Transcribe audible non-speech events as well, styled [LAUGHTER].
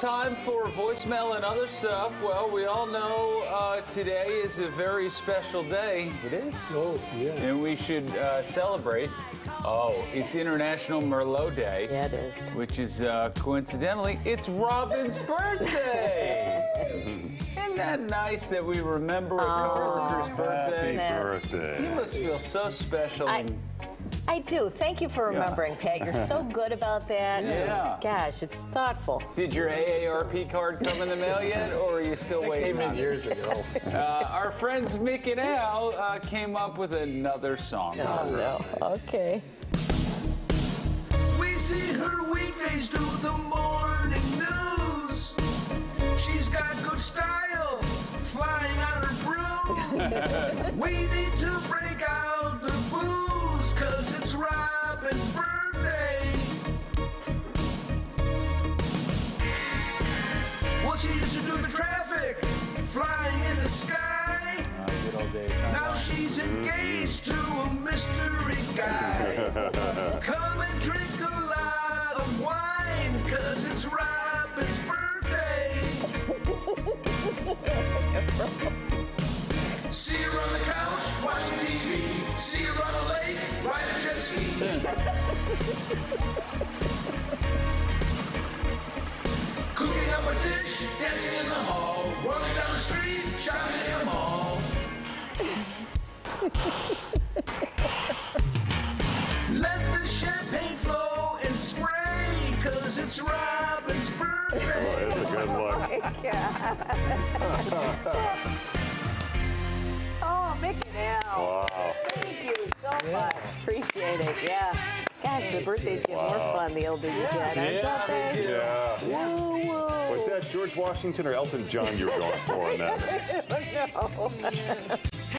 time for voicemail and other stuff. Well, we all know uh, today is a very special day. It is? Oh, yeah. And we should uh, celebrate. Oh, it's International Merlot Day. Yeah, it is. Which is uh, coincidentally, it's Robin's birthday. [LAUGHS] Isn't that nice that we remember a coworker's birthday? Happy birthday. You must feel so special. I- and- I do. Thank you for remembering, Peg. You're so [LAUGHS] good about that. Yeah. Gosh, it's thoughtful. Did your AARP card come in the mail yet, or are you still waiting? Came in years ago. [LAUGHS] Uh, our friends Mick and Al uh, came up with another song. Oh, no. Okay. We see her weekdays do the morning news. She's got good style, flying on her broom. [LAUGHS] we need to break she used to do the traffic, flying in the sky. Good old days, huh? Now she's engaged to a mystery guy. [LAUGHS] Come and drink a lot of wine, cause it's Robin's birthday. See her on the couch, watching TV. See her on a lake, riding a jet ski. [LAUGHS] dish, dancing in the hall, rolling down the street, shopping in the mall. Let the champagne flow and spray, cause it's Robin's birthday. That's a good look. Oh, Mickey now. Wow. Thank you so much. Appreciate it. Yeah. Gosh, the birthdays get more fun the older you get. Yeah, don't they they? do. Yeah. George Washington or Elton John you were going for in that? [LAUGHS]